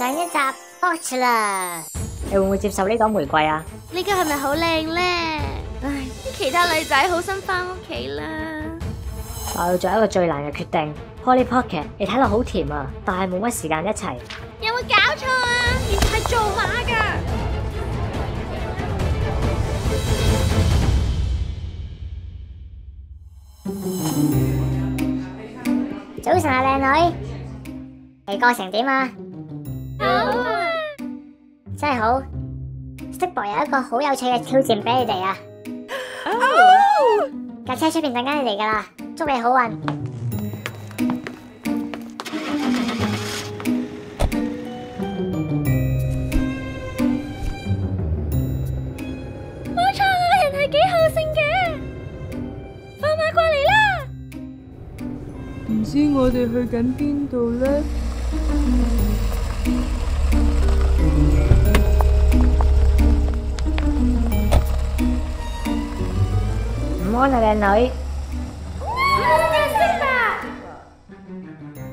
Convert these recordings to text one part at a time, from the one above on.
上一集 botch 啦，你會唔會接受呢朵玫瑰啊？呢個係咪好靚咧？唉，啲其他女仔好心翻屋企啦。我要做一個最難嘅決定。，Holly Pocket，你睇落好甜啊，但係冇乜時間一齊。有冇搞錯啊？原來係做馬噶。早晨啊，靚女，你過成點啊？好啊！真係好。Boy 有一個好有趣嘅挑戰俾你哋啊！架車出邊等緊你哋噶啦，祝你好運。冇錯啊，人係幾好勝嘅。放馬過嚟啦！唔知我哋去緊邊度呢？午安啊，靚女。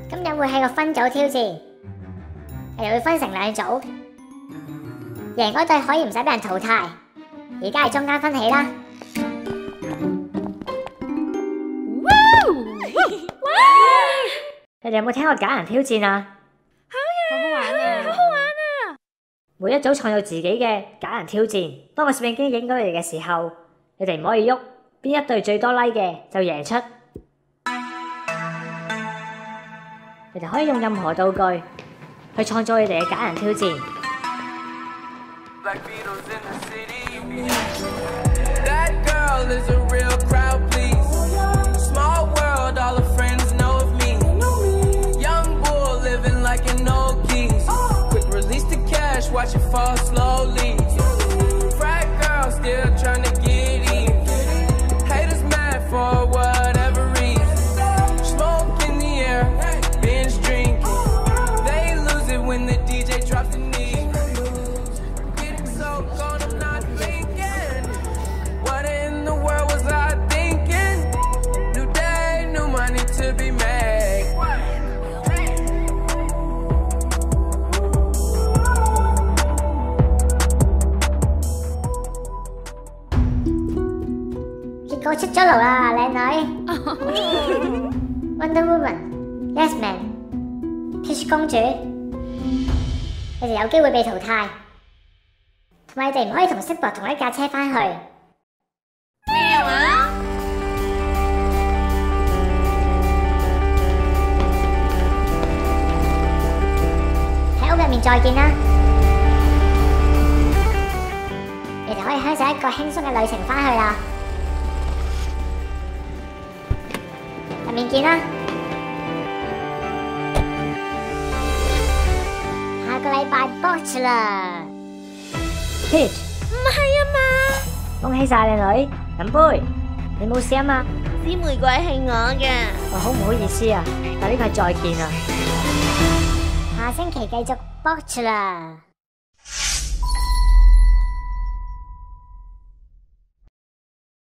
今日會係個分組挑戰，我哋會分成兩組，贏嗰隊可以唔使俾人淘汰。而家係中間分起啦。你哋有冇聽過假人挑戰啊？好好玩啊！好好玩啊！每一組創造自己嘅假人挑戰。當個攝影機影到你哋嘅時候，你哋唔可以喐，邊一隊最多 like 嘅就贏出。你哋可以用任何道具去創造你哋嘅假人挑戰。like Beatles in the city. That girl 結果出咗爐啦，靚女。Wonder Woman、Yes Man、Peach 公主，你哋有機會被淘汰，同埋你哋唔可以同 Stick Boy 同一架車翻去。咩話？喺屋入面再見啦！你哋可以享受一個輕鬆嘅旅程翻去啦。入面見啦！下個禮拜 Botch 啦！Peach，唔係啊嘛，恭喜晒靚女，飲杯。你冇事啊嘛？支玫瑰係我嘅。我好唔好意思啊，但呢个系再見啊。下星期繼續 Botch 啦！